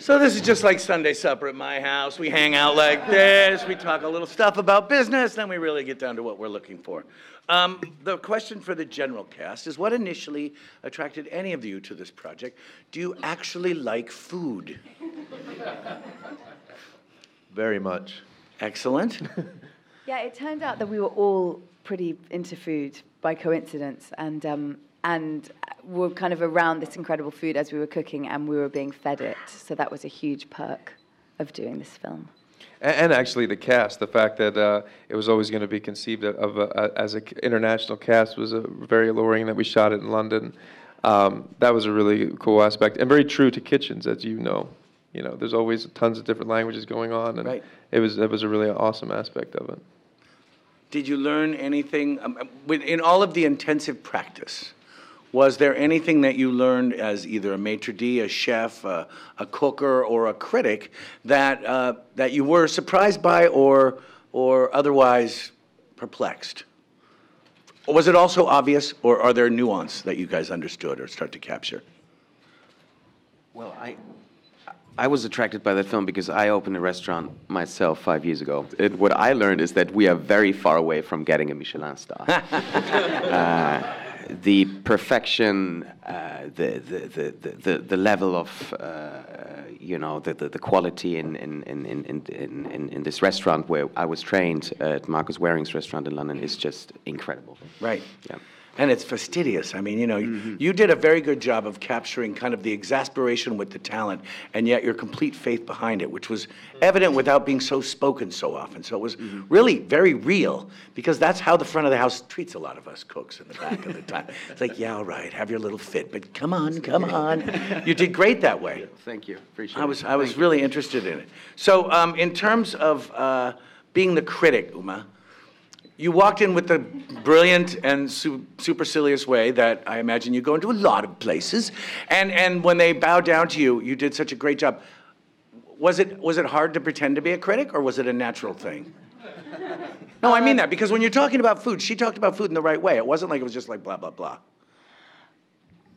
So this is just like Sunday supper at my house. We hang out like this. We talk a little stuff about business, then we really get down to what we're looking for. Um, the question for the general cast is: What initially attracted any of you to this project? Do you actually like food? Very much. Excellent. Yeah, it turned out that we were all pretty into food by coincidence, and um, and we were kind of around this incredible food as we were cooking, and we were being fed it. So that was a huge perk of doing this film. And, and actually, the cast, the fact that uh, it was always going to be conceived of a, as an international cast was very alluring. That we shot it in London, um, that was a really cool aspect, and very true to kitchens, as you know. You know, there's always tons of different languages going on, and Right. it was it was a really awesome aspect of it. Did you learn anything um, um, in all of the intensive practice? Was there anything that you learned as either a maitre d', a chef, a, a cooker, or a critic that uh, that you were surprised by or or otherwise perplexed? Was it also obvious, or are there nuance that you guys understood or start to capture? Well, I, I was attracted by that film because I opened a restaurant myself five years ago. And what I learned is that we are very far away from getting a Michelin star. uh, the perfection, uh, the, the, the, the, the, level of, uh, you know, the, the, the quality in, in, in, in, in, in, in this restaurant where I was trained at Marcus Wareing's restaurant in London is just incredible. Right. Yeah. And it's fastidious. I mean, you know, you did a very good job of capturing kind of the exasperation with the talent, and yet your complete faith behind it, which was evident without being so spoken so often. So it was really very real, because that's how the front of the house treats a lot of us cooks in the back of the time. It's like, yeah, all right, have your little fit, but come on, come on. You did great that way. Thank you. Appreciate I it. was, I was Thank you. really interested in it. So, um, in terms of uh, being the critic, Uma, you walked in with the brilliant and su- supercilious way that I imagine you go into a lot of places. And, and when they bow down to you, you did such a great job. Was it, was it hard to pretend to be a critic, or was it a natural thing? No, I mean that because when you're talking about food, she talked about food in the right way. It wasn't like it was just like blah, blah, blah.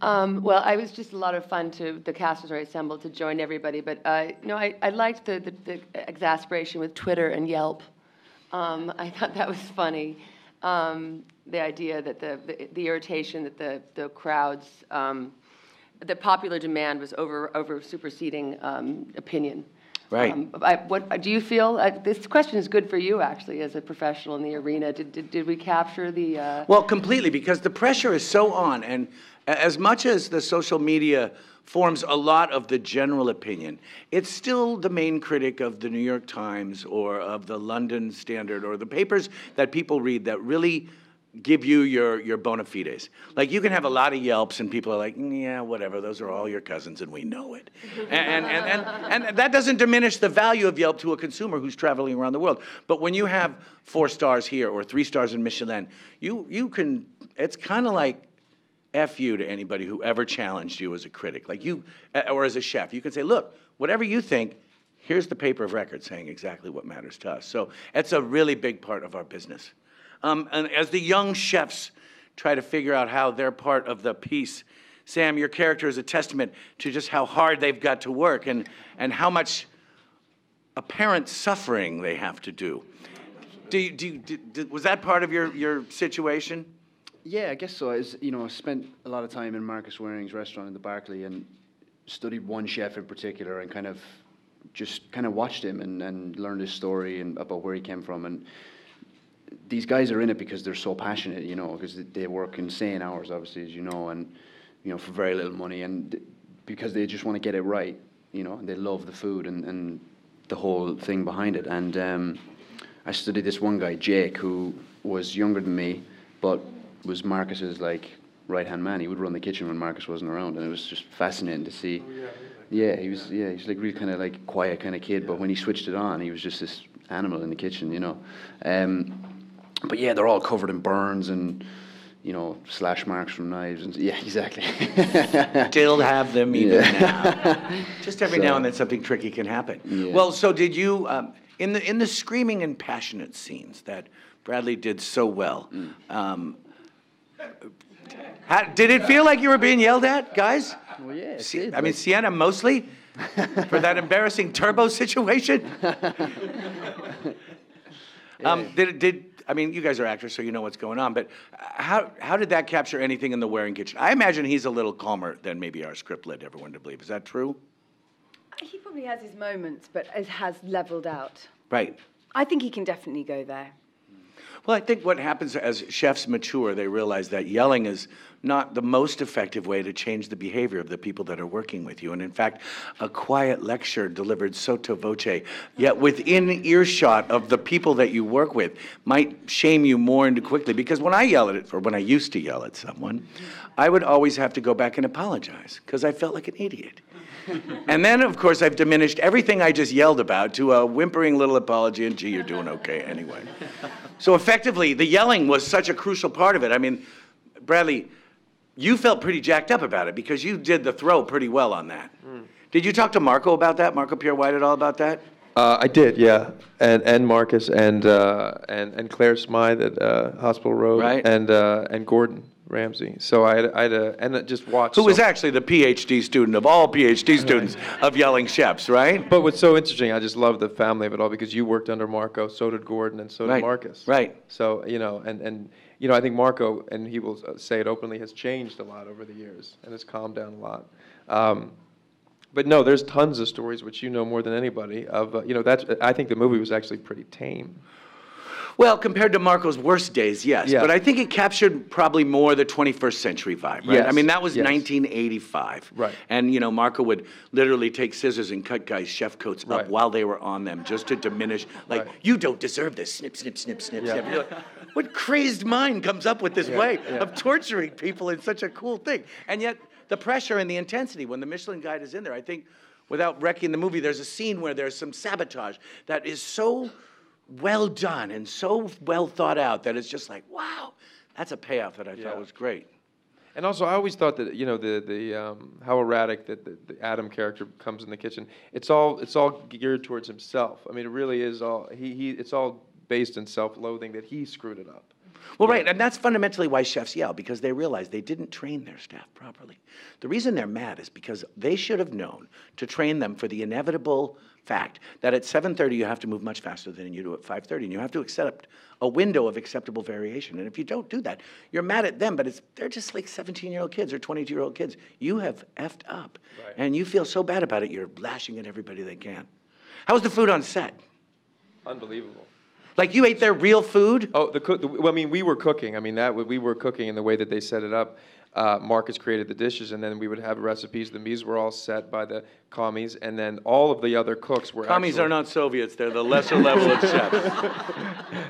Um, well, I was just a lot of fun to, the cast was already assembled to join everybody, but, uh, no, I, I liked the, the, the exasperation with Twitter and Yelp. Um, I thought that was funny. Um, the idea that the, the, the irritation that the, the crowds, um, the popular demand was over, over superseding, um, opinion. Right. Um, I, what, do you feel, uh, this question is good for you, actually, as a professional in the arena. Did, did, did we capture the, uh, Well, completely, because the pressure is so on, and as much as the social media forms a lot of the general opinion, it's still the main critic of the New York Times or of the London Standard or the papers that people read that really give you your, your bona fides. Like you can have a lot of Yelps and people are like, "Mm, yeah, whatever, those are all your cousins and we know it. And, and, and, and, that doesn't diminish the value of Yelp to a consumer who's traveling around the world. But when you have four stars here or three stars in Michelin, you, you can, it's kind of like F you to anybody who ever challenged you as a critic, like you, or as a chef. You can say, look, whatever you think, here's the paper of record saying exactly what matters to us. So it's a really big part of our business. Um, and as the young chefs try to figure out how they're part of the piece, Sam, your character is a testament to just how hard they've got to work and, and how much apparent suffering they have to do. Do do did, did- was that part of your, your situation? Yeah, I guess so. I was, you know, I spent a lot of time in Marcus Wareing's restaurant in the Berkeley and studied one chef in particular and kind of just kind of watched him and, and learned his story and about where he came from. And these guys are in it because they're so passionate, you know, because they work insane hours, obviously, as you know, and, you know, for very little money and because they just want to get it right, you know, and they love the food and, and the whole thing behind it. And um, I studied this one guy, Jake, who was younger than me, but was Marcus's like right hand man. He would run the kitchen when Marcus wasn't around, and it was just fascinating to see. yeah, he was. Yeah, he's like really kind of like quiet kind of kid, but when he switched it on, he was just this animal in the kitchen, you know. Um, but yeah, they're all covered in burns and you know slash marks from knives, and yeah, exactly. Still have them even Yeah. now. Just every now and then something tricky can happen. Yeah. Well, so did you um, in the in the screaming and passionate scenes that Bradley did so well? Um, how, did it feel like you were being yelled at, guys? Well, yeah. it did, I mean, Sienna mostly for that embarrassing turbo situation. um, did did I mean you guys are actors, so you know what's going on. But how how did that capture anything in the Wareing kitchen? I imagine he's a little calmer than maybe our script led everyone to believe. Is that true? He probably has his moments, but it has leveled out. Right. I think he can definitely go there. Well, I think what happens as chefs mature, they realize that yelling is not the most effective way to change the behavior of the people that are working with you. And in fact, a quiet lecture delivered sotto voce, yet within earshot of the people that you work with, might shame you more into quickly. Because when I yell at it, or when I used to yell at someone, I would always have to go back and apologize because I felt like an idiot. And then, of course, I've diminished everything I just yelled about to a whimpering little apology and, gee, you're doing okay anyway. So effectively, the yelling was such a crucial part of it. I mean, Bradley, you felt pretty jacked up about it because you did the throw pretty well on that. Did you talk to Marco about that? Marco Pierre White at all about that? Uh, I did, yeah, and and Marcus and uh, and and Clare Smyth at uh, Hospital Road, Right. and uh, and Gordon Ramsay. So I had, I had a, and just watched. Who was so- actually the PhD student of all PhD students of yelling chefs, right? But what's so interesting, I just love the family of it all because you worked under Marco, so did Gordon, and so did Right, Marcus. right. So you know, and and you know, I think Marco, and he will uh, say it openly, has changed a lot over the years and has calmed down a lot. Um, but no, there's tons of stories which you know more than anybody of. Uh, you know, that's. I think the movie was actually pretty tame. Well, compared to Marco's worst days, yes. Yeah. But I think it captured probably more the 21st century vibe, right? I mean, that was yes. 1985. Right. And, you know, Marco would literally take scissors and cut guys' chef coats up while they were on them just to diminish, like, Right. you don't deserve this. Snip, snip, snip, snip, Yeah. snip. What crazed mind comes up with this way yeah. of torturing people in such a cool thing? And yet, the pressure and the intensity when the Michelin Guide is in there, I think, without wrecking the movie, there's a scene where there's some sabotage that is so well done and so well thought out that it's just like, wow, that's a payoff that I Yeah. thought was great. And also, I always thought that you know the the um, how erratic that the, the Adam character comes in the kitchen. It's all it's all geared towards himself. I mean, it really is all he he. It's all based in self-loathing that he screwed it up. Well, right, and that's fundamentally why chefs yell because they realize they didn't train their staff properly. The reason they're mad is because they should have known to train them for the inevitable fact that at 7:30 you have to move much faster than you do at 5:30, and you have to accept a window of acceptable variation. And if you don't do that, you're mad at them, but it's they're just like 17-year-old kids or 22-year-old kids. You have effed up, Right. and you feel so bad about it. You're lashing at everybody they can. How was the food on set? Unbelievable. Like you ate their real food? Oh, the cook. The, well, I mean, we were cooking. I mean, that we were cooking in the way that they set it up. Uh, Marcus created the dishes, and then we would have recipes. The mise were all set by the commis, and then all of the other cooks were. Commies actually- are not Soviets. They're the lesser level of chefs.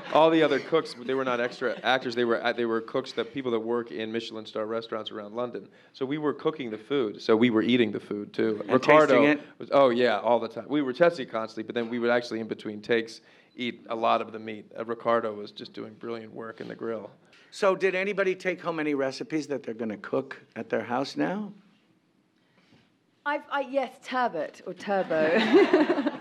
all the other cooks they were not extra actors they were uh, they were cooks that people that work in michelin star restaurants around london so we were cooking the food so we were eating the food too And Riccardo tasting it? was oh yeah all the time we were testing constantly but then we would actually in between takes eat a lot of the meat uh, Riccardo was just doing brilliant work in the grill So, did anybody take home any recipes that they're going to cook at their house now? I've, I, yes, turbot or turbo.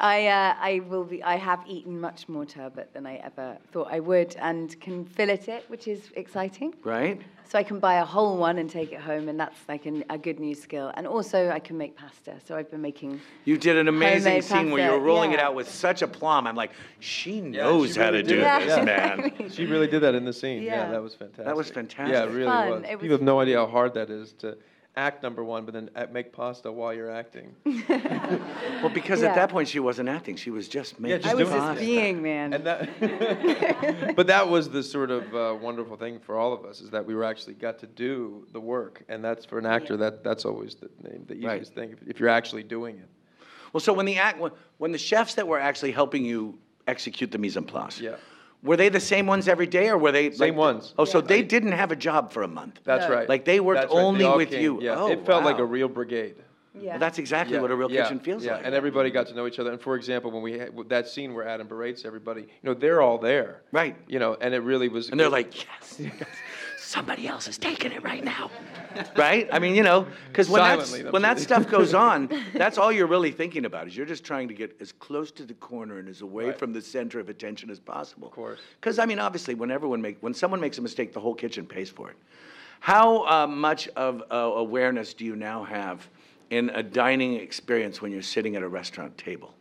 I, uh, I will be. I have eaten much more turbot than I ever thought I would, and can fillet it, which is exciting. Right? So I can buy a whole one and take it home, and that's like an, a good new skill. And also, I can make pasta. So I've been making. You did an amazing Homemade scene where you were pasta, rolling it out with such aplomb. I'm like, she knows she how really to do it. this, Yeah. man. she really did that in the scene yeah, Yeah. that was fantastic That was fantastic. yeah fantastic. it really Fun. was It was- people have no idea how hard that is to act number one but then uh, make pasta while you're acting Well, because at Yeah. that point she wasn't acting; she was just making. just I was doing just it. being, man. And that, but that was the sort of uh, wonderful thing for all of us is that we were actually got to do the work, and that's for an actor that that's always the, the easiest Right. thing if, if you're actually doing it. Well, so when the act, when, when the chefs that were actually helping you execute the mise en place, Yeah. Were they the same ones every day, or were they Same like- ones. Oh, so Yeah. they didn't have a job for a month. That's No. right. Like they worked That's right. They only all with came- you. Yeah, Oh, it felt like a real brigade. yeah. Well, that's exactly what a real yeah, kitchen feels yeah. like. And everybody got to know each other. And for example, when we had that scene where Adam berates everybody, you know, they're all there. Right. You know, and it really was. And they're like, yes, yes, somebody else is taking it right now. Right? I mean, you know, because when, that's, when that stuff goes on, that's all you're really thinking about is you're just trying to get as close to the corner and as away Right. from the center of attention as possible. Of course. Because, I mean, obviously, when everyone make, when someone makes a mistake, the whole kitchen pays for it. How uh, much of uh, awareness do you now have in a dining experience when you're sitting at a restaurant table?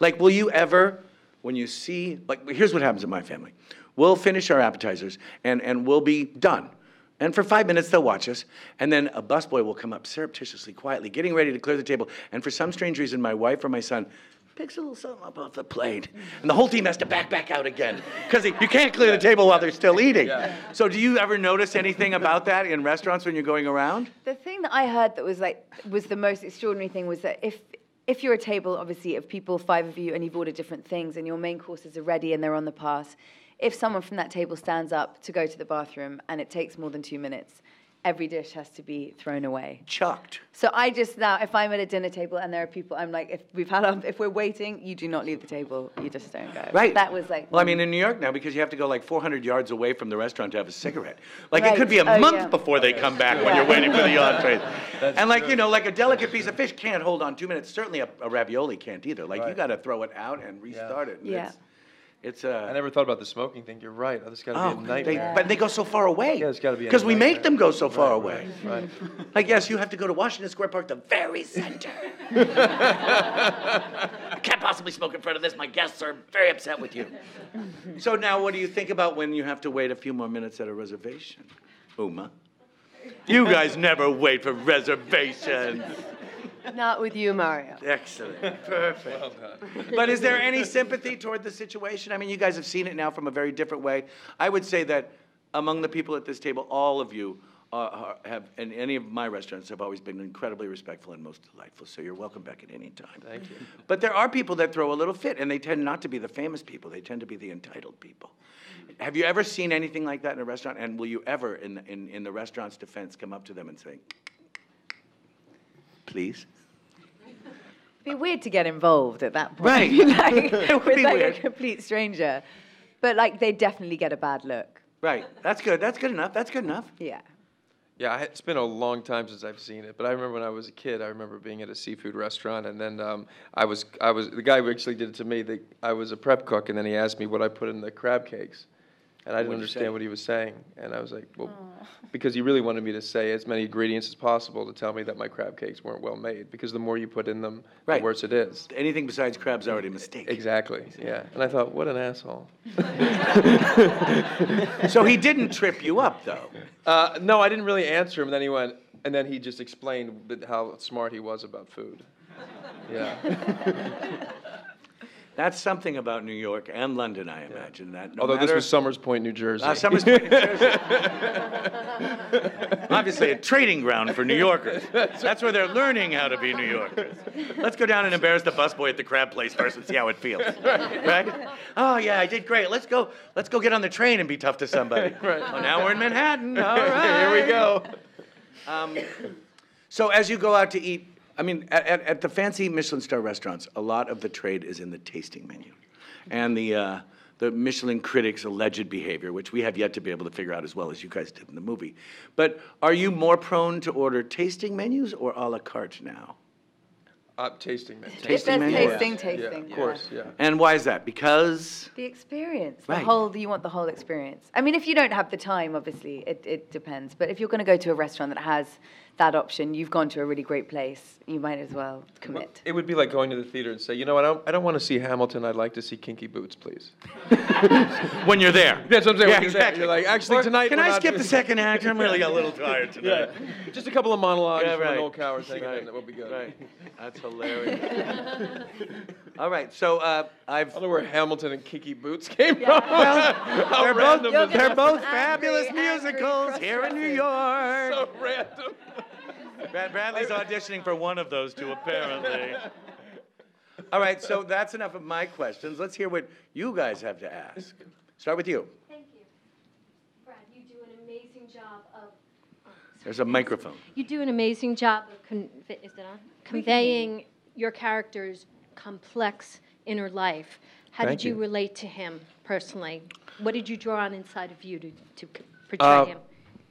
Like, will you ever, when you see, like, here's what happens in my family. We'll finish our appetizers and, and we'll be done. And for five minutes, they'll watch us. And then a busboy will come up surreptitiously, quietly, getting ready to clear the table. And for some strange reason, my wife or my son picks a little something up off the plate. And the whole team has to back back out again because you can't clear the table while they're still eating. So, do you ever notice anything about that in restaurants when you're going around? The thing that I heard that was like was the most extraordinary thing was that if if you're a table, obviously, of people, five of you, and you've ordered different things, and your main courses are ready and they're on the pass, if someone from that table stands up to go to the bathroom and it takes more than two minutes, every dish has to be thrown away. Chucked. So I just now, if I'm at a dinner table and there are people, I'm like, if we've had, our, if we're waiting, you do not leave the table. You just don't go. Right. That was like. Well, I mean, in New York now, because you have to go like 400 yards away from the restaurant to have a cigarette. Like it could be a Oh, month yeah. before they come back when you're waiting for the entrees. and like you know, like a delicate piece of fish can't hold on two minutes. Certainly a, a ravioli can't either. Like you got to throw it out and restart it. And Yeah. It's, it's uh, I never thought about the smoking thing. You're right. This got to Oh, be a they, nightmare. but they go so far away. Yeah, it's gotta be Because we make them go so far Right, away. Right. Like, yes, you have to go to Washington Square Park, the very center. I can't possibly smoke in front of this. My guests are very upset with you. So now, what do you think about when you have to wait a few more minutes at a reservation? Uma? You guys never wait for reservations. Not with you, Mario. Excellent. Perfect. But is there any sympathy toward the situation? I mean, you guys have seen it now from a very different way. I would say that among the people at this table, all of you are, are- have, and any of my restaurants, have always been incredibly respectful and most delightful. So you're welcome back at any time. Thank you. But there are people that throw a little fit, and they tend not to be the famous people. They tend to be the entitled people. Have you ever seen anything like that in a restaurant? And will you ever, in, in, in the restaurant's defense, come up to them and say, please? Be weird to get involved at that point. Right. you know, would with be like weird. a complete stranger. But like they definitely get a bad look. Right. That's good. That's good enough. That's good enough. Yeah. Yeah, it's been a long time since I've seen it, but I remember when I was a kid. I remember being at a seafood restaurant, and then um, I was I was the guy who actually did it to me. The, I was a prep cook, and then he asked me what I put in the crab cakes, and I didn't What'd you say? understand what he was saying, and I was like, well, because he really wanted me to say as many ingredients as possible to tell me that my crab cakes weren't well made, because the more you put in them, Right. the worse it is. Anything besides crab's already a mistake. Exactly. Yeah, and I thought, what an asshole. So he didn't trip you up, though. Uh, no, I didn't really answer him. And then he went, and then he just explained that- how smart he was about food. Yeah. That's something about New York and London, I imagine. That no Although this matter- was Somers Point, New Jersey. Ah, Somers Point, New Jersey. Obviously, a trading ground for New Yorkers. That's where they're learning how to be New Yorkers. Let's go down and embarrass the busboy at the crab place first and see how it feels. Right? Oh yeah, I did great. Let's go. Let's go get on the train and be tough to somebody. Right. Oh, now we're in Manhattan. All right. Here we go. So as you go out to eat, I mean, at, at, at the fancy Michelin star restaurants, a lot of the trade is in the tasting menu, and the uh, the Michelin critics' alleged behavior, which we have yet to be able to figure out as well as you guys did in the movie. But are you more prone to order tasting menus or a la carte now? Uh, tasting menu. If Tasting there's menu? tasting, Yeah, tasting. of course, yeah. And why is that? Because The experience, the Right. whole, you want the whole experience. I mean, if you don't have the time, obviously, it, it depends. But if you're going to go to a restaurant that has that option, you've gone to a really great place, you might as well commit. It would be like going to the theater and say, you know what, I don't, I don't want to see Hamilton. I'd like to see Kinky Boots, please. when you're there. That's what I'm saying. Yeah, when you're there, exactly. You're like, actually, Or, tonight. Can I not skip the second act? I'm really a little tired tonight. Yeah. Just a couple of monologues Yeah, from right. an old coward thing, and Right. then that will be good. Right. That's hilarious. All right, so uh, I've I don't know where Hamilton and Kinky Boots came Well, from. they're How both, random You're is they're both Angry, fabulous angry, musicals here in New. York. so random. Brad Bradley's auditioning for one of those two, apparently. All right, so that's enough of my questions. Let's hear what you guys have to ask. Start with you. Thank you. Brad, you do an amazing job of. There's a microphone. You do an amazing job of conve- is it on? conveying your character's complex inner life. How Thank did you, you. relate to him personally? What did you draw on inside of you to, to c- portray Uh, him?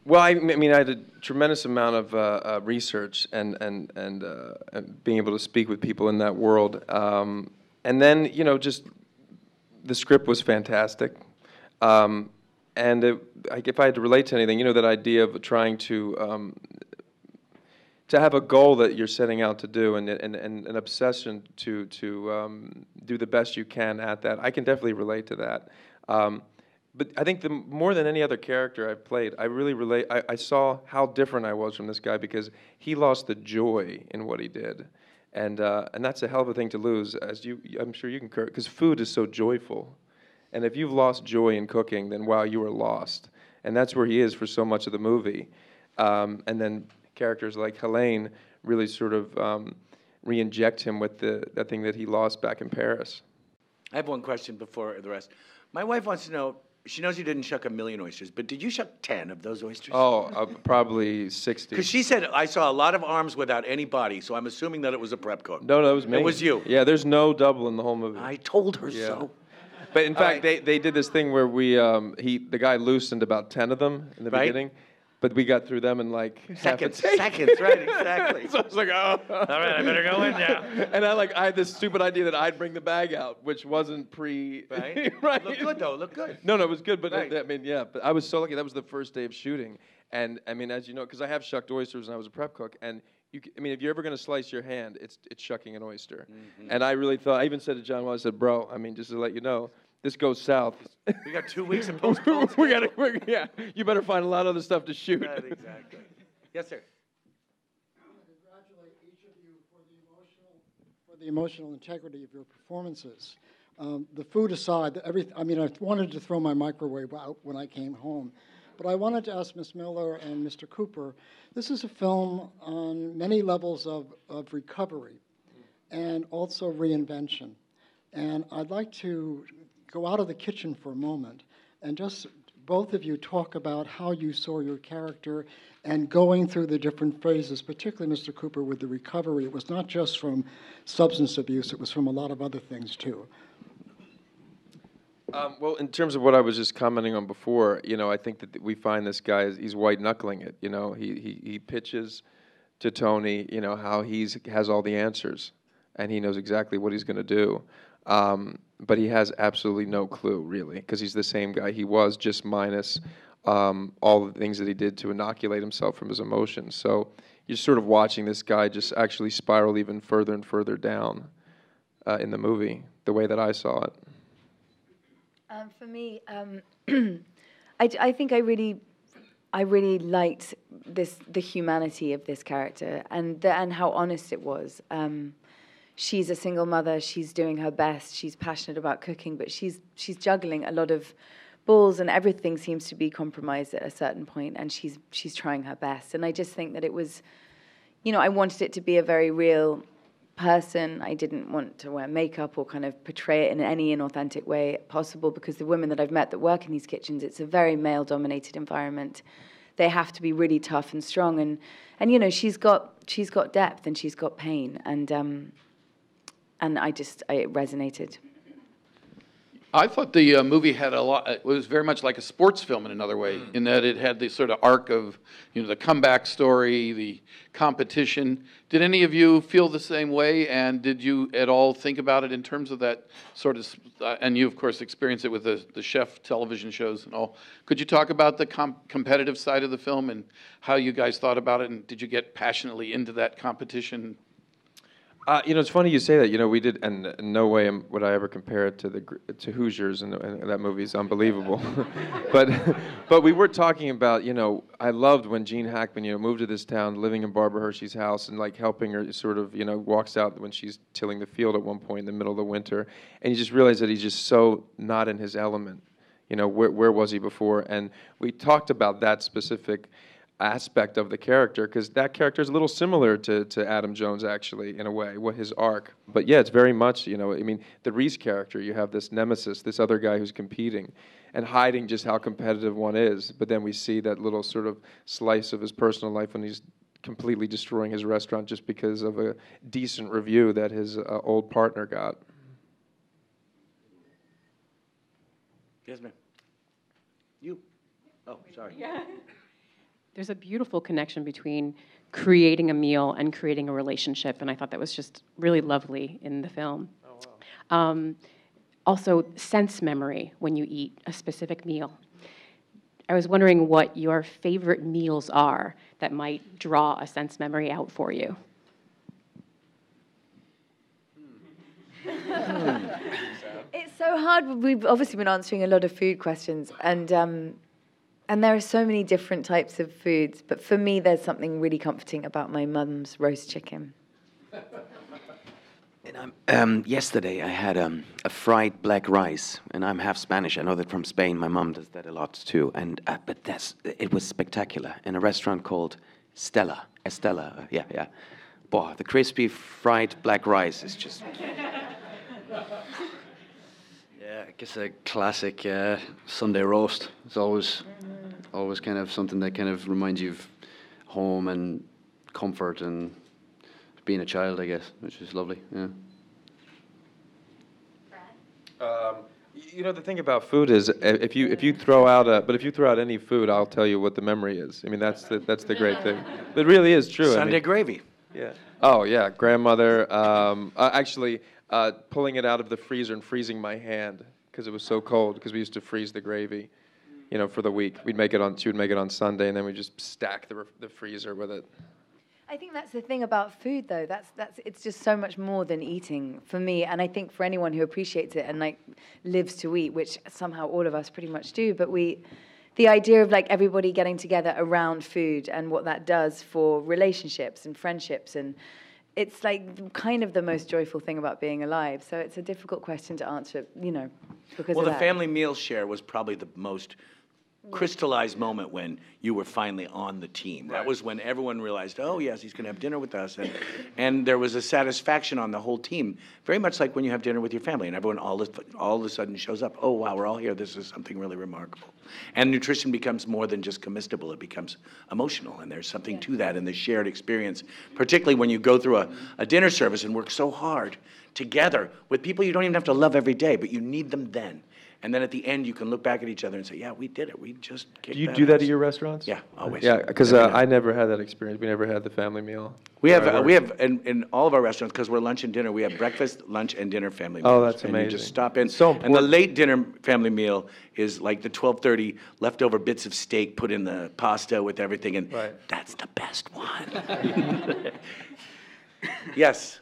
Well, I, mean, I had a tremendous amount of uh, uh, research and and and, uh, and being able to speak with people in that world, um, and then you know, just the script was fantastic. Um, and it, if I had to relate to anything, you know, that idea of trying to um, to have a goal that you're setting out to do and, and, and an obsession to, to um, do the best you can at that. I can definitely relate to that. But I think the, more than any other character I've played, I really relate. I, I saw how different I was from this guy because he lost the joy in what he did. And, uh, and that's a hell of a thing to lose, as you, I'm sure you concur, because food is so joyful. And if you've lost joy in cooking, then wow, you are lost. And that's where he is for so much of the movie. Um, and then characters like Helene really sort of um, re-inject him with the that thing that he lost back in Paris. I have one question before the rest. My wife wants to know. She knows you didn't shuck a million oysters, but did you shuck ten of those oysters? Oh, uh, probably sixty. Because she said I saw a lot of arms without any body, so I'm assuming that it was a prep cook. No, that was me. It was you. Yeah, there's no double in the whole movie. I told her Yeah. so. But in All fact, right. they, they did this thing where we um, he the guy loosened about ten of them in the Right. beginning, but we got through them in like Seconds, half a take. seconds, right? Exactly. so I was like, oh. All right, I better go in now. And I like I had this stupid idea that I'd bring the bag out, which wasn't pre. Right? right. Look good though. Look good. No, no, it was good, but Right. I mean, yeah. But I was so lucky. That was the first day of shooting, and I mean, as you know, because I have shucked oysters and I was a prep cook, and you, c- I mean, if you're ever going to slice your hand, it's it's shucking an oyster. Mm-hmm. And I really thought. I even said to John, well, I said, bro, I mean, just to let you know, this goes south. We got two weeks of postponement. we got to, yeah. You better find a lot of other stuff to shoot. Right, exactly. Yes, sir. I want to congratulate each of you for the emotional, for the emotional integrity of your performances. Um, the food aside, every, I mean, I wanted to throw my microwave out when I came home, but I wanted to ask Ms. Miller and Mr. Cooper. This is a film on many levels of, of recovery and also reinvention. And I'd like to go out of the kitchen for a moment and just both of you talk about how you saw your character and going through the different phases, particularly Mr. Cooper with the recovery. It was not just from substance abuse, it was from a lot of other things too. Um, well, in terms of what I was just commenting on before, you know, I think that we find this guy, he's white knuckling it. You know, he he he pitches to Tony, you know, how he's has all the answers, and he knows exactly what he's going to do. Um, but he has absolutely no clue, really, because he's the same guy he was, just minus um, all the things that he did to inoculate himself from his emotions. So you're sort of watching this guy just actually spiral even further and further down uh, in the movie, the way that I saw it. Um, for me, um, I, I think I really, I really liked this the humanity of this character and the, and how honest it was. Um, she's a single mother. She's doing her best. She's passionate about cooking, but she's she's juggling a lot of balls, and everything seems to be compromised at a certain point. And she's she's trying her best. And I just think that it was, you know, I wanted it to be a very real person. I didn't want to wear makeup or kind of portray it in any inauthentic way possible because the women that I've met that work in these kitchens, it's a very male dominated environment. They have to be really tough and strong and and you know, she's got she's got depth and she's got pain and um and I just I, it resonated. I thought the uh, movie had a lot. It was very much like a sports film in another way, in that it had the sort of arc of, you know, the comeback story, the competition. Did any of you feel the same way? And did you at all think about it in terms of that sort of? Uh, and you, of course, experienced it with the the chef television shows and all. Could you talk about the com- competitive side of the film and how you guys thought about it? And did you get passionately into that competition? Uh, you know, it's funny you say that. You know, we did, and in no way would I ever compare it to the to Hoosiers, and, and that movie is unbelievable. but but we were talking about, you know, I loved when Gene Hackman, you know, moved to this town, living in Barbara Hershey's house, and like helping her, sort of, you know, walks out when she's tilling the field at one point in the middle of the winter, and you just realize that he's just so not in his element. You know, where where was he before? And we talked about that specific aspect of the character because that character is a little similar to, to Adam Jones actually in a way what his arc but yeah it's very much you know I mean the Reece character you have this nemesis this other guy who's competing and hiding just how competitive one is but then we see that little sort of slice of his personal life when he's completely destroying his restaurant just because of a decent review that his uh, old partner got Yes, ma'am. You. Oh, sorry. There's a beautiful connection between creating a meal and creating a relationship, and I thought that was just really lovely in the film. Um, also, sense memory when you eat a specific meal. I was wondering what your favorite meals are that might draw a sense memory out for you. It's so hard. We've obviously been answering a lot of food questions, and um, and there are so many different types of foods. But for me, there's something really comforting about my mum's roast chicken. And I'm, um, yesterday I had um, a fried black rice, and I'm half Spanish. I know that from Spain. My mom does that a lot too. And uh, but that's it was spectacular in a restaurant called Stella. Estela, uh, yeah, yeah. Boy, the crispy fried black rice is just. Yeah, I guess a classic uh, Sunday roast. It's always, always kind of something that kind of reminds you of home and comfort and being a child, I guess, which is lovely. Yeah. Um, you know, the thing about food is, if you if you throw out a, but if you throw out any food, I'll tell you what the memory is. I mean, that's the that's the great thing. It really is true. I Sunday mean, gravy. Yeah. Oh yeah, grandmother. Um, uh, actually, uh, pulling it out of the freezer and freezing my hand because it was so cold. Because we used to freeze the gravy, you know, for the week. We'd make it on. She would make it on Sunday, and then we would just stack the ref- the freezer with it. I think that's the thing about food, though. That's that's it's just so much more than eating for me, and I think for anyone who appreciates it and like lives to eat, which somehow all of us pretty much do. But we, the idea of like everybody getting together around food and what that does for relationships and friendships and it's like kind of the most joyful thing about being alive. So it's a difficult question to answer, you know, because Well, of the that. family meal share was probably the most crystallized moment when you were finally on the team. That was when everyone realized, oh, yes, he's going to have dinner with us. And, and there was a satisfaction on the whole team, very much like when you have dinner with your family and everyone all of, all of a sudden shows up, oh, wow, we're all here. This is something really remarkable. And nutrition becomes more than just comestible, it becomes emotional. And there's something to that in the shared experience, particularly when you go through a, a dinner service and work so hard together with people you don't even have to love every day, but you need them then. And then at the end, you can look back at each other and say, "Yeah, we did it. We just." Do you do that at your restaurants? Yeah, always. Yeah, because uh. I never had that experience. We never had the family meal. We have, I uh, we have in, in all of our restaurants because we're lunch and dinner. We have breakfast, lunch, and dinner family meals. Oh, that's and You amazing. just stop in. So And the important. late dinner family meal is like the twelve thirty leftover bits of steak put in the pasta with everything, and Right. that's the best one. yes.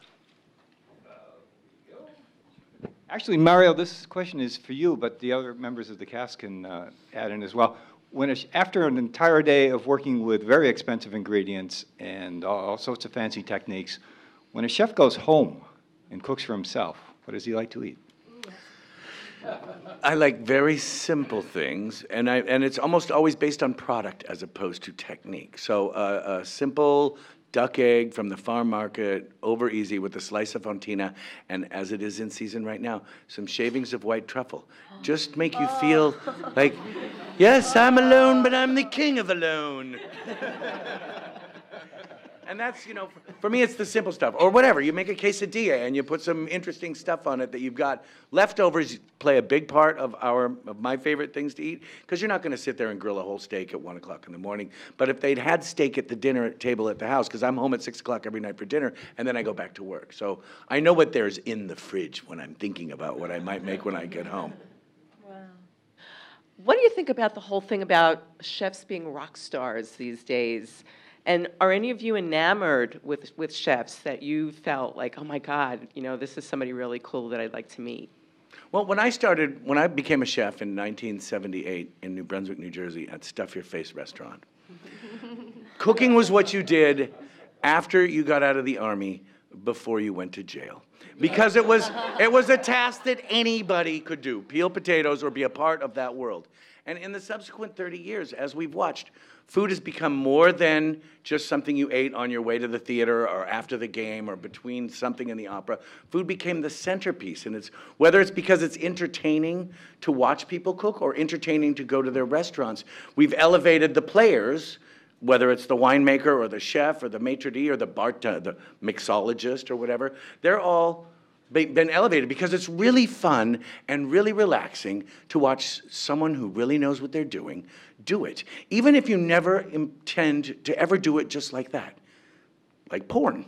Actually, Mario, this question is for you, but the other members of the cast can uh, add in as well. When a after an entire day of working with very expensive ingredients and all, all sorts of fancy techniques, when a chef goes home and cooks for himself, what does he like to eat? I like very simple things, and I and it's almost always based on product as opposed to technique. So uh, a simple duck egg from the farm market, over easy with a slice of fontina, and as it is in season right now, some shavings of white truffle. Just make you feel oh. like, yes, I'm alone, but I'm the king of alone. And that's, you know, for- for me, it's the simple stuff. Or whatever. You make a quesadilla and you put some interesting stuff on it that you've got. Leftovers play a big part of our of my favorite things to eat because you're not going to sit there and grill a whole steak at one o'clock in the morning. But if they'd had steak at the dinner table at the house, because I'm home at six o'clock every night for dinner, and then I go back to work, so I know what there's in the fridge when I'm thinking about what I might make when I get home. Wow. What do you think about the whole thing about chefs being rock stars these days? And are any of you enamored with, with chefs that you felt like, oh my God, you know, this is somebody really cool that I'd like to meet? Well, when I started, when I became a chef in 1978 in New Brunswick, New Jersey, at Stuff Yer Face restaurant, cooking was what you did after you got out of the army, before you went to jail, because it was it was a task that anybody could do: peel potatoes or be a part of that world. And in the subsequent 30 years, as we've watched, food has become more than just something you ate on your way to the theater or after the game or between something and the opera. Food became the centerpiece, and it's whether it's because it's entertaining to watch people cook or entertaining to go to their restaurants. We've elevated the players whether it's the winemaker or the chef or the maitre d' or the bart, the mixologist or whatever, they're all been elevated because it's really fun and really relaxing to watch someone who really knows what they're doing do it, even if you never intend to ever do it just like that, like porn.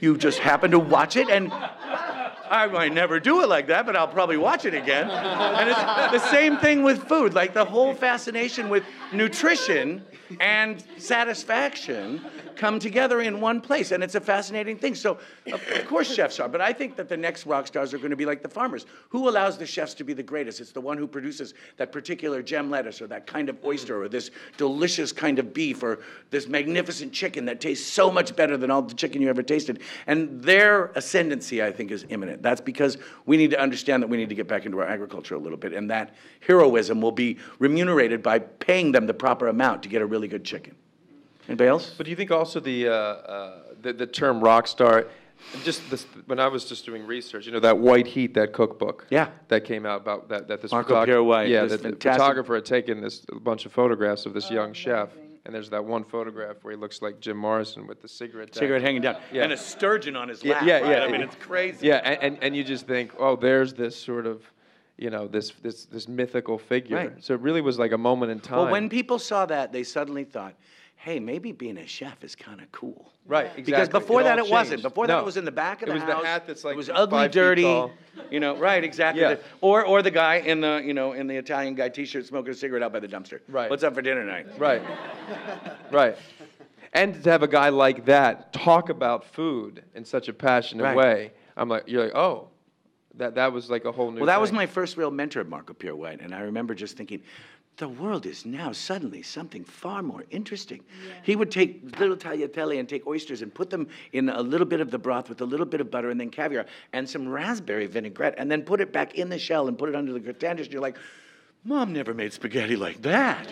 You just happen to watch it and I might never do it like that, but I'll probably watch it again. And it's the same thing with food. Like the whole fascination with nutrition and satisfaction come together in one place. And it's a fascinating thing. So, of, of course, chefs are. But I think that the next rock stars are going to be like the farmers. Who allows the chefs to be the greatest? It's the one who produces that particular gem lettuce or that kind of oyster or this delicious kind of beef or this magnificent chicken that tastes so much better than all the chicken you ever tasted. And their ascendancy, I think, is imminent. That's because we need to understand that we need to get back into our agriculture a little bit. And that heroism will be remunerated by paying them the proper amount to get a really good chicken. Anybody else? But do you think also the, uh, uh, the, the term rock star, just this, when I was just doing research, you know, that White Heat, that cookbook. Yeah. That came out about that, that this Marco photog- Pierre White, Yeah, this that the photographer had taken this a bunch of photographs of this Oh, young chef. And there's that one photograph where he looks like Jim Morrison with the cigarette. Cigarette hanging down. Yeah. And a sturgeon on his lap. yeah, right? yeah. I mean, it's crazy. Yeah, and, and, and you just think, oh, there's this sort of, you know, this this this mythical figure. Right. So it really was like a moment in time. Well, when people saw that, they suddenly thought, hey, maybe being a chef is kind of cool. Right, exactly. Because before It that, all it wasn't. changed. Before that, it was in the back of the house. It the was the house. hat that's like it was ugly, feet dirty. tall. You know, right? Exactly. Yeah. Or or the guy in the you know in the Italian guy T-shirt smoking a cigarette out by the dumpster. Right. What's up for dinner tonight? Right. right. And to have a guy like that talk about food in such a passionate Right. way, I'm like, you're like, oh, that that was like a whole new. Well, that was my first real mentor, Marco Pierre White, and I remember just thinking, the world is now suddenly something far more interesting. He would take little tagliatelle and take oysters and put them in a little bit of the broth with a little bit of butter and then caviar and some raspberry vinaigrette, and then put it back in the shell and put it under the gratin dish. And you're like, Mom never made spaghetti like that.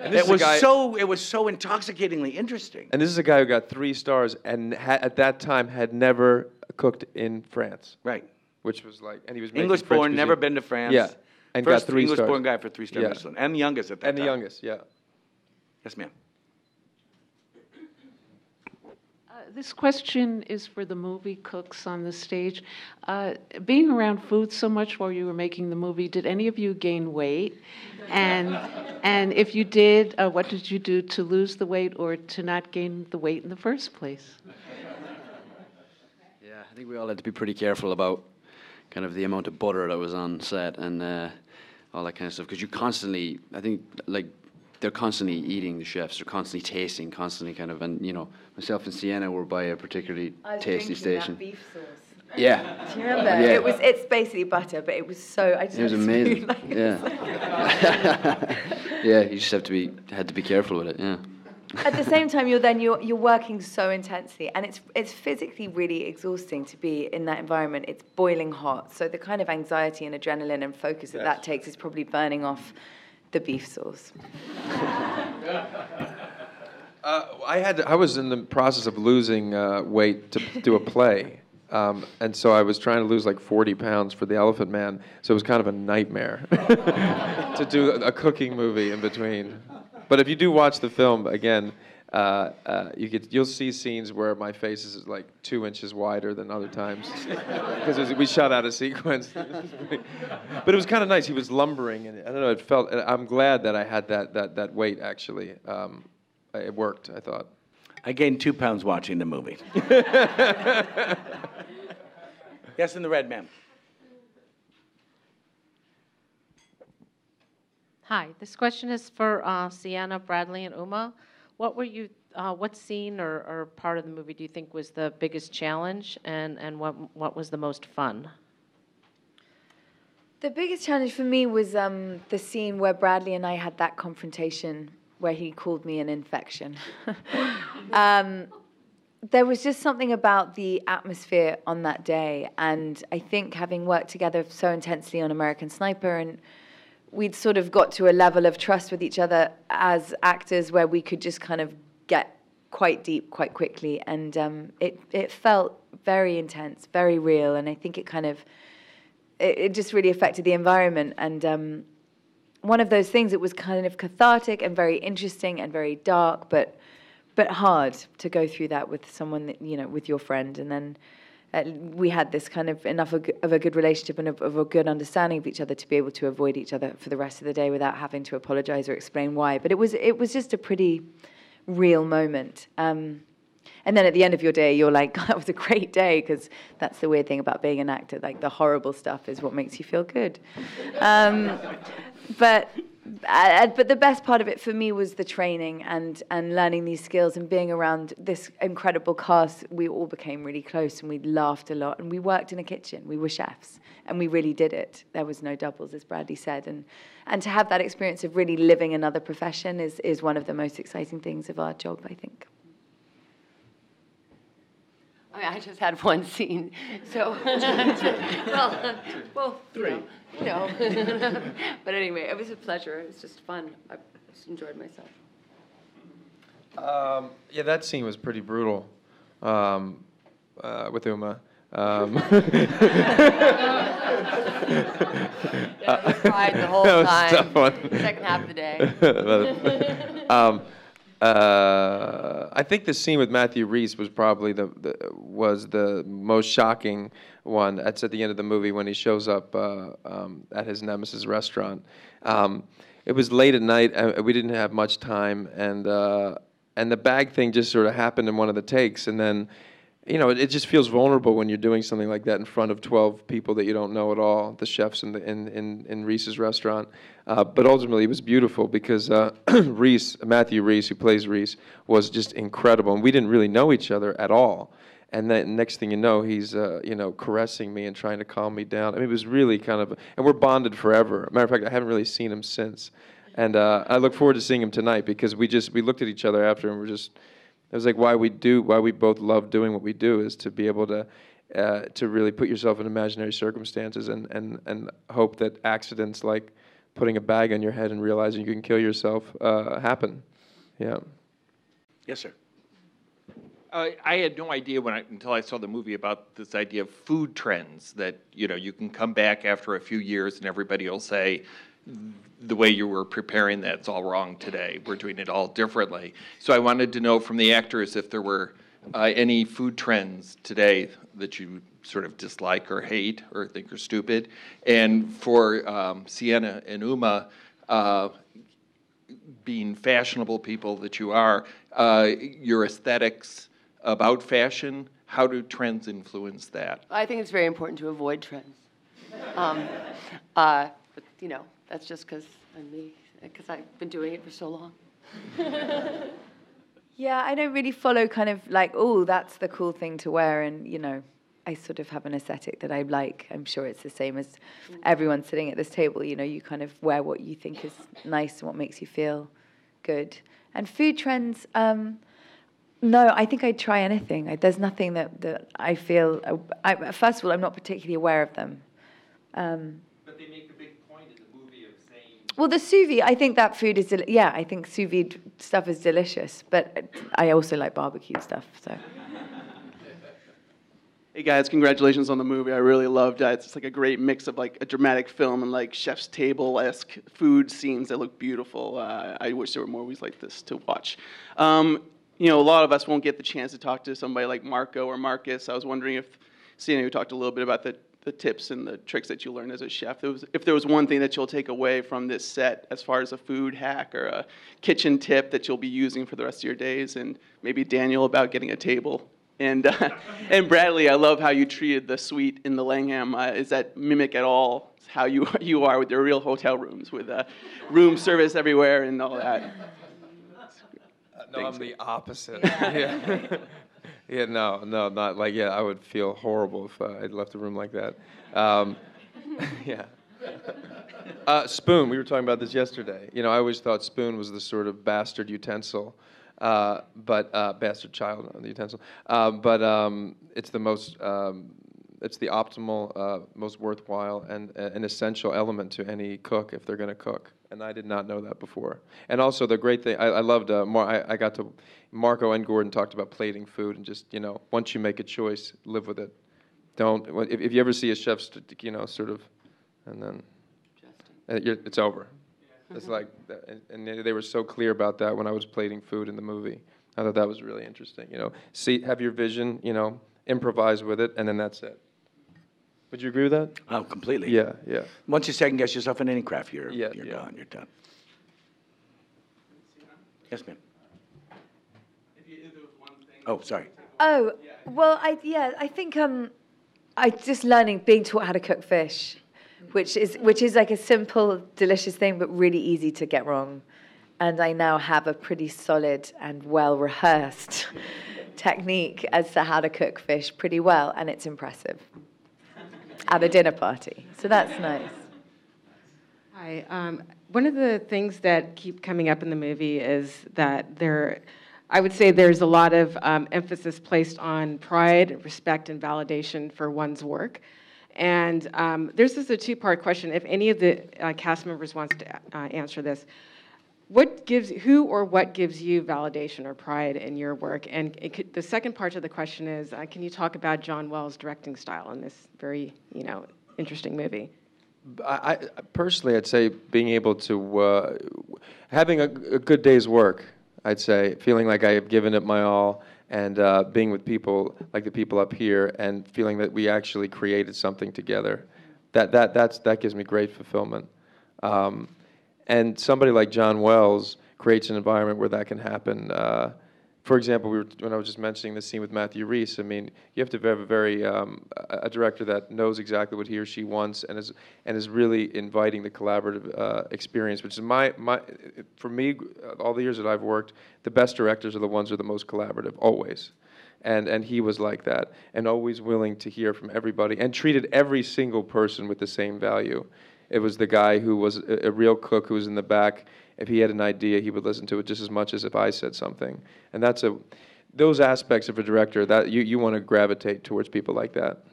And this it is was guy- so it was so intoxicatingly interesting. And this is a guy who got three stars and ha- at that time had never cooked in France. Right. Which was like, and he was English born, never been to France. Yeah. And First got three English stars. born guy for three star Yeah. Michelin, and the youngest at that And the youngest, yeah. Yes, ma'am. Uh, This question is for the movie cooks on the stage. Uh, being around food so much while you were making the movie, did any of you gain weight? And and if you did, uh, what did you do to lose the weight or to not gain the weight in the first place? Yeah, I think we all had to be pretty careful about kind of the amount of butter that was on set and uh, all that kind of stuff because you constantly, I think, like they're constantly eating the chefs, they're constantly tasting, constantly kind of, and you know, myself and Sienna were by a particularly tasty station. beef sauce. Yeah. Do you remember? Yeah. It was. It's basically butter, but it was so. I just It was amazing. like, Yeah. yeah, you just have to be had to be careful with it. Yeah. At the same time, you're then you're you're working so intensely, and it's it's physically really exhausting to be in that environment. It's boiling hot, so the kind of anxiety and adrenaline and focus that that takes is probably burning off the beef sauce. Uh, I had I was in the process of losing uh, weight to do a play, um, and so I was trying to lose like 40 pounds for the Elephant Man. So it was kind of a nightmare to do a cooking movie in between. But if you do watch the film again, uh, uh, you get you'll see scenes where my face is like two inches wider than other times because we shot out a sequence. but it was kind of nice. He was lumbering, and I don't know. It felt. I'm glad that I had that that that weight actually. Um, it worked. I thought. I gained two pounds watching the movie. yes, in the red, ma'am. Hi, this question is for uh, Sienna, Bradley, and Uma. What were you, uh, what scene or, or part of the movie do you think was the biggest challenge, and, and what, what was the most fun? The biggest challenge for me was um, the scene where Bradley and I had that confrontation where he called me an infection. um, there was just something about the atmosphere on that day, and I think having worked together so intensely on American Sniper, and we'd sort of got to a level of trust with each other as actors where we could just kind of get quite deep quite quickly, and um, it it felt very intense, very real, and I think it kind of it, it just really affected the environment and. Um, one of those things. It was kind of cathartic and very interesting and very dark, but but hard to go through that with someone that you know with your friend. And then uh, we had this kind of enough of, a good relationship and of, of a good understanding of each other to be able to avoid each other for the rest of the day without having to apologize or explain why. But it was it was just a pretty real moment. Um, And then at the end of your day, you're like, that was a great day, because that's the weird thing about being an actor. Like, the horrible stuff is what makes you feel good. Um, but uh, but the best part of it for me was the training and, and learning these skills and being around this incredible cast. We all became really close and we laughed a lot and we worked in a kitchen. We were chefs and we really did it. There was no doubles, as Bradley said. And, and to have that experience of really living another profession is, is one of the most exciting things of our job, I think. I, mean, I just had one scene, so well, well, three. You know, you know. but anyway, it was a pleasure. It was just fun. I just enjoyed myself. Um, yeah, that scene was pretty brutal um, uh, with Uma. Um, yeah, I cried the whole that was time. tough one. Second half of the day. um, uh, I think the scene with Matthew Rhys was probably the, the was the most shocking one. That's at the end of the movie when he shows up uh, um, at his nemesis restaurant. Um, it was late at night. and we didn't have much time, and uh, and the bag thing just sort of happened in one of the takes, and then. You know, it, it just feels vulnerable when you're doing something like that in front of 12 people that you don't know at all, the chefs in, the, in, in, in Reece's restaurant. Uh, but ultimately, it was beautiful because uh, Rhys, Matthew Rhys, who plays Reece, was just incredible, and we didn't really know each other at all. And then next thing you know, he's uh, you know caressing me and trying to calm me down. I mean, it was really kind of, and we're bonded forever. Matter of fact, I haven't really seen him since, and uh, I look forward to seeing him tonight because we just we looked at each other after and we're just, it was like why we do why we both love doing what we do is to be able to. Uh, to really put yourself in imaginary circumstances and, and, and hope that accidents like putting a bag on your head and realizing you can kill yourself uh, happen. Yeah. Yes, sir. Uh, I had no idea when I, until I saw the movie about this idea of food trends that you know you can come back after a few years and everybody will say the way you were preparing that's all wrong today. We're doing it all differently. So I wanted to know from the actors if there were uh, any food trends today that you sort of dislike or hate or think are stupid. And for um, Sienna and Uma, uh, being fashionable people that you are, uh, your aesthetics about fashion, how do trends influence that? I think it's very important to avoid trends. Um, uh, but, you know, that's just because I'm me, because I've been doing it for so long. Yeah, I don't really follow kind of like, oh, that's the cool thing to wear. And, you know, I sort of have an aesthetic that I like. I'm sure it's the same as everyone sitting at this table. You know, you kind of wear what you think is nice and what makes you feel good. And food trends, um, no, I think I'd try anything. I, there's nothing that, that I feel, uh, I, first of all, I'm not particularly aware of them. Um, But they make a big point in the movie of saying. Well, the sous vide, I think that food is, del- yeah, I think sous vide stuff is delicious, but I also like barbecue stuff, so. Hey guys, congratulations on the movie. I really loved it. It's like a great mix of like a dramatic film and like chef's table esque food scenes that look beautiful. Uh, I wish there were more movies like this to watch. Um, you know, a lot of us won't get the chance to talk to somebody like Marco or Marcus. I was wondering if, seeing you talked a little bit about the, the tips and the tricks that you learned as a chef, there was, if there was one thing that you'll take away from this set as far as a food hack or a kitchen tip that you'll be using for the rest of your days, and maybe Daniel about getting a table and uh, and Bradley, I love how you treated the suite in the Langham. Uh, is that mimic at all how you you are with your real hotel rooms with uh, room service everywhere and all that? No, I'm the opposite. yeah. yeah, no, no, not like, yeah, I would feel horrible if uh, I'd left a room like that. Um, yeah. Uh, spoon, we were talking about this yesterday. You know, I always thought spoon was the sort of bastard utensil, uh, but uh, bastard child, the utensil. Uh, but um, it's the most, um, it's the optimal, uh, most worthwhile, and an essential element to any cook if they're going to cook. And I did not know that before. And also the great thing, I, I loved. Uh, Mar- I, I got to, Marco and Gordon talked about plating food and just you know, once you make a choice, live with it. Don't if, if you ever see a chef, you know, sort of, and then uh, you're, it's over. It's like, and, and they- they were so clear about that when I was plating food in the movie. I thought that was really interesting. You know, see, have your vision, you know, improvise with it, and then that's it. Would you agree with that? Oh, completely. Yeah, yeah. Once you second guess yourself in any craft, you're, Yeah, you're yeah. gone, you're done. Yes, ma'am. If, you, if there was one thing Oh, sorry. Oh, well, I yeah, I think um, I just learning being taught how to cook fish, which is which is like a simple, delicious thing, but really easy to get wrong. And I now have a pretty solid and well rehearsed technique as to how to cook fish pretty well, and it's impressive at a dinner party. So that's nice. Hi. Um, one of the things that keep coming up in the movie is that there, I would say there's a lot of um, emphasis placed on pride, respect, and validation for one's work. And um, there's just a two-part question. If any of the uh, cast members wants to uh, answer this, what gives who or what gives you validation or pride in your work? And could, the second part of the question is, uh, can you talk about John Wells' directing style in this very, you know, interesting movie? I, I personally, I'd say being able to uh, having a, a, good day's work. I'd say feeling like I have given it my all, and uh, being with people like the people up here, and feeling that we actually created something together. That that that's that gives me great fulfillment. Um, and somebody like John Wells creates an environment where that can happen. Uh, for example, we were, when I was just mentioning the scene with Matthew Rhys, I mean, you have to have a very um, a director that knows exactly what he or she wants and is and is really inviting the collaborative uh, experience, which is my my for me, all the years that I've worked, the best directors are the ones who are the most collaborative, always. And and he was like that, and always willing to hear from everybody, and treated every single person with the same value. It was the guy who was a, a real cook who was in the back. If he had an idea, he would listen to it just as much as if I said something. And that's a, those aspects of a director that you, you want to gravitate towards people like that.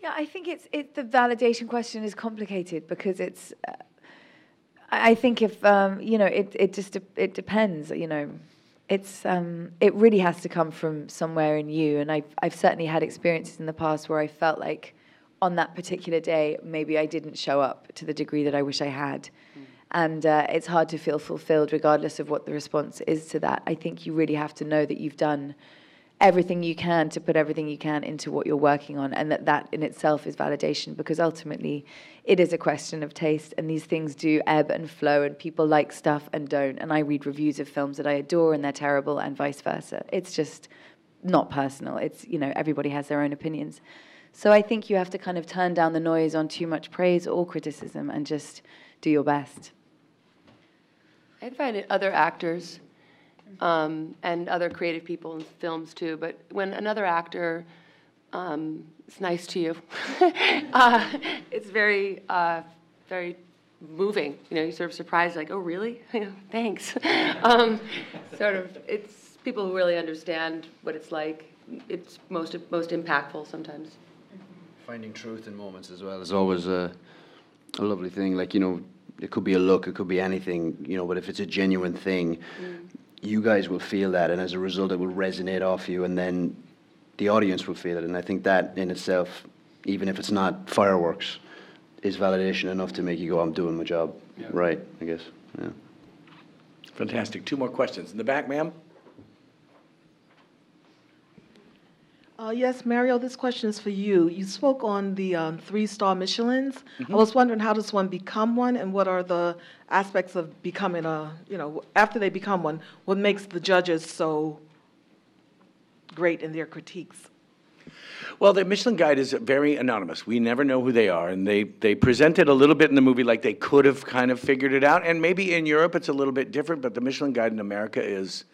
Yeah, I think it's it, the validation question is complicated because it's. Uh, I think if um, you know, it it just it depends. You know, it's um, it really has to come from somewhere in you. And I've I've certainly had experiences in the past where I felt like on that particular day, maybe I didn't show up to the degree that I wish I had. Mm. And uh, it's hard to feel fulfilled regardless of what the response is to that. I think you really have to know that you've done everything you can to put everything you can into what you're working on, and that that in itself is validation because ultimately it is a question of taste, and these things do ebb and flow, and people like stuff and don't. And I read reviews of films that I adore and they're terrible, and vice versa. It's just not personal. It's, you know, everybody has their own opinions. So I think you have to kind of turn down the noise on too much praise or criticism and just do your best. I find it other actors um, and other creative people in films too. But when another actor um, is nice to you, uh, it's very, uh, very moving. You know, you sort of surprised, like, oh, really? Thanks. um, sort of, it's people who really understand what it's like. It's most most impactful sometimes finding truth in moments as well is always a, a lovely thing. Like, you know, it could be a look, it could be anything, you know, but if it's a genuine thing, mm. you guys will feel that, and as a result, it will resonate off you, and then the audience will feel it. And I think that in itself, even if it's not fireworks, is validation enough to make you go, I'm doing my job yeah. right, I guess. Yeah. Fantastic. Two more questions. In the back, ma'am? Uh, yes, Mario, this question is for you. You spoke on the um, three-star Michelins. Mm-hmm. I was wondering, how does one become one, and what are the aspects of becoming a, you know, after they become one, what makes the judges so great in their critiques? Well, the Michelin Guide is very anonymous. We never know who they are, and they they present it a little bit in the movie like they could have kind of figured it out. And maybe in Europe it's a little bit different, but the Michelin Guide in America is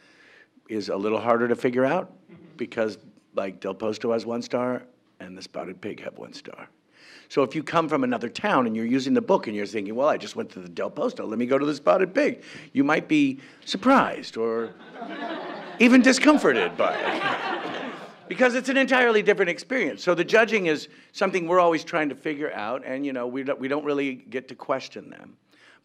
is a little harder to figure out because like Del Posto has one star and the Spotted Pig have one star. So if you come from another town and you're using the book and you're thinking, well, I just went to the Del Posto, let me go to the Spotted Pig, you might be surprised or even discomforted by it. because it's an entirely different experience. So the judging is something we're always trying to figure out, and you know we don't, we don't really get to question them.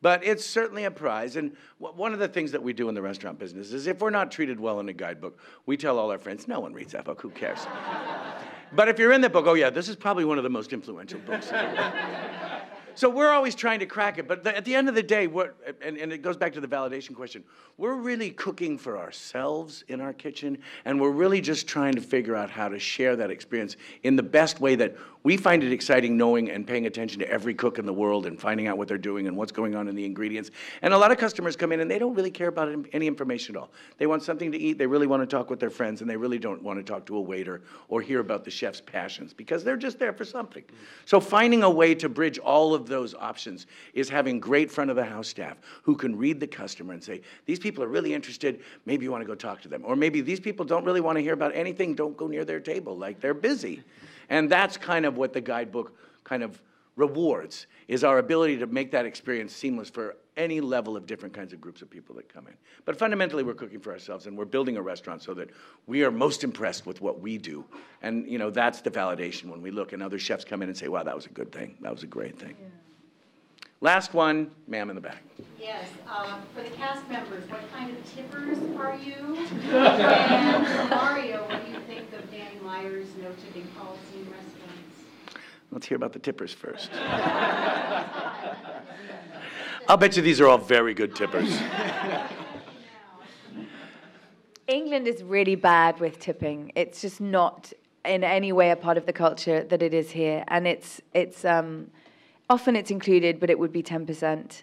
But it's certainly a prize. And one of the things that we do in the restaurant business is if we're not treated well in a guidebook, we tell all our friends, no one reads that book, who cares? but if you're in the book, oh yeah, this is probably one of the most influential books. so we're always trying to crack it. But the, at the end of the day, what, and, and it goes back to the validation question, we're really cooking for ourselves in our kitchen, and we're really just trying to figure out how to share that experience in the best way that we find it exciting knowing and paying attention to every cook in the world and finding out what they're doing and what's going on in the ingredients. And a lot of customers come in and they don't really care about any information at all. They want something to eat, they really want to talk with their friends, and they really don't want to talk to a waiter or hear about the chef's passions because they're just there for something. So finding a way to bridge all of those options is having great front of the house staff who can read the customer and say, these people are really interested, maybe you want to go talk to them. Or maybe these people don't really want to hear about anything, don't go near their table, like they're busy. And that's kind of what the guidebook kind of rewards is our ability to make that experience seamless for any level of different kinds of groups of people that come in. But fundamentally, we're cooking for ourselves and we're building a restaurant so that we are most impressed with what we do. And, you know, that's the validation when we look and other chefs come in and say, wow, that was a good thing. That was a great thing. Last one, ma'am in the back. Yes, um, for the cast members, what kind of tippers are you? And Mario, what do you think of Danny Meyer's no tipping policy in restaurants? Let's hear about the tippers first. I'll bet you these are all very good tippers. England is really bad with tipping. It's just not in any way a part of the culture that it is here, and it's it's um, often it's included, but it would be ten percent,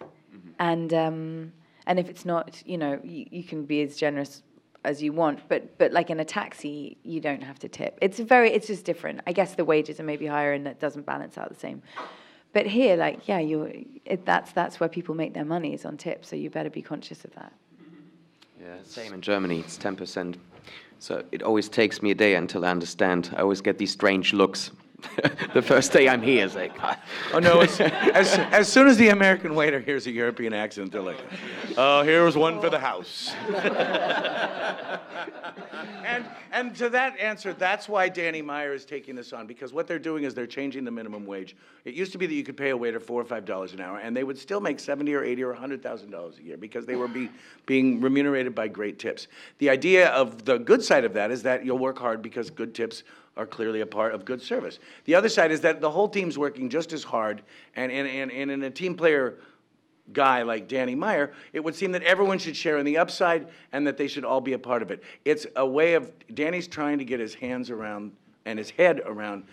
and um, and if it's not, you know, you, you can be as generous as you want, but but like in a taxi, you don't have to tip. It's very it's just different. I guess the wages are maybe higher, and that doesn't balance out the same. But here, like, yeah, you it, that's that's where people make their money is on tips, so you better be conscious of that. Yeah, same in Germany. It's 10%. So it always takes me a day until I understand. I always get these strange looks. the first day I'm here, it's like, Oh no! As, as, as soon as the American waiter hears a European accent, they're like, "Oh, here's one for the house." and and to that answer, that's why Danny Meyer is taking this on because what they're doing is they're changing the minimum wage. It used to be that you could pay a waiter four or five dollars an hour, and they would still make seventy or eighty or hundred thousand dollars a year because they were be, being remunerated by great tips. The idea of the good side of that is that you'll work hard because good tips are clearly a part of good service. The other side is that the whole team's working just as hard, and, and, and, and in a team player guy like Danny Meyer, it would seem that everyone should share in the upside and that they should all be a part of it. It's a way of, Danny's trying to get his hands around and his head around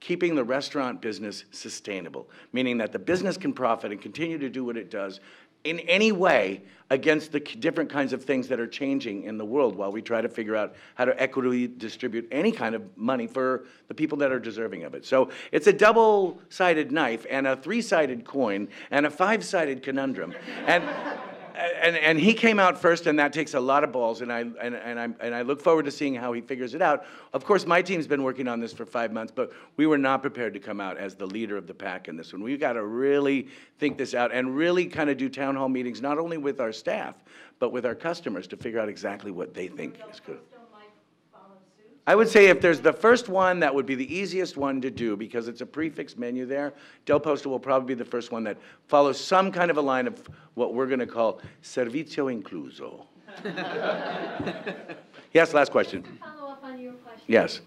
keeping the restaurant business sustainable, meaning that the business can profit and continue to do what it does in any way against the different kinds of things that are changing in the world while we try to figure out how to equitably distribute any kind of money for the people that are deserving of it. So it's a double sided knife and a three sided coin and a five sided conundrum. And and, and he came out first, and that takes a lot of balls, and I, and, and, I, and I look forward to seeing how he figures it out. Of course, my team's been working on this for five months, but we were not prepared to come out as the leader of the pack in this one. We've got to really think this out and really kind of do town hall meetings, not only with our staff, but with our customers to figure out exactly what they think is good. I would say if there's the first one, that would be the easiest one to do because it's a prix fixe menu there. Del Posto will probably be the first one that follows some kind of a line of what we're going to call servizio incluso. Yes, last question. Follow up on your question. Yes.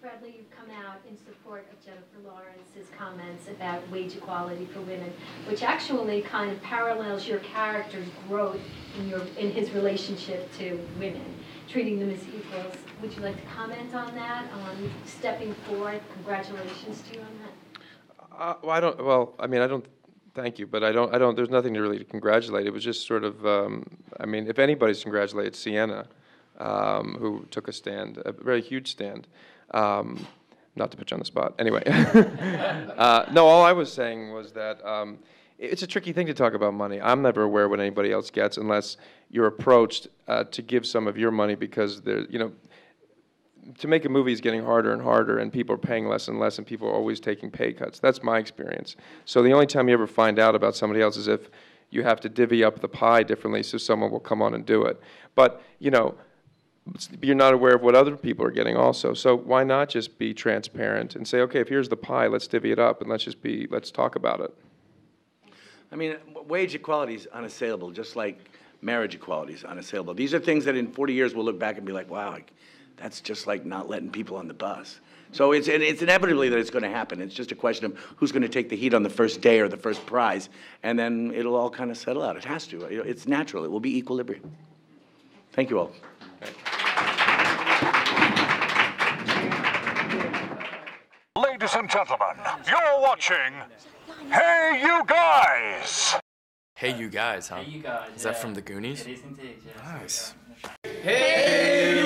Bradley, you've come out in support of Jennifer Lawrence's comments about wage equality for women, which actually kind of parallels your character's growth in your, in his relationship to women, treating them as equals. Would you like to comment on that, on stepping forward? Congratulations to you on that. Uh, well, I don't. Well, I mean, I don't. Thank you, but I don't. I don't. There's nothing to really to congratulate. It was just sort of. Um, I mean, if anybody's congratulated, Sienna, um, who took a stand, a very huge stand. Um, not to put you on the spot. Anyway, uh, no. All I was saying was that um, it's a tricky thing to talk about money. I'm never aware what anybody else gets unless you're approached uh, to give some of your money because there, you know, to make a movie is getting harder and harder, and people are paying less and less, and people are always taking pay cuts. That's my experience. So the only time you ever find out about somebody else is if you have to divvy up the pie differently, so someone will come on and do it. But you know, you're not aware of what other people are getting also. So why not just be transparent and say, okay, if here's the pie, let's divvy it up, and let's just be, let's talk about it. I mean, wage equality is unassailable, just like marriage equality is unassailable. These are things that in 40 years we'll look back and be like, wow, that's just like not letting people on the bus. So it's, it's inevitably that it's going to happen. It's just a question of who's going to take the heat on the first day or the first prize, and then it'll all kind of settle out. It has to. It's natural. It will be equilibrium. Thank you all. Ladies and gentlemen, you're watching Hey You Guys! Hey, you guys, huh? Hey, you guys, Is that from the Goonies? It is indeed, yes. Nice. Hey,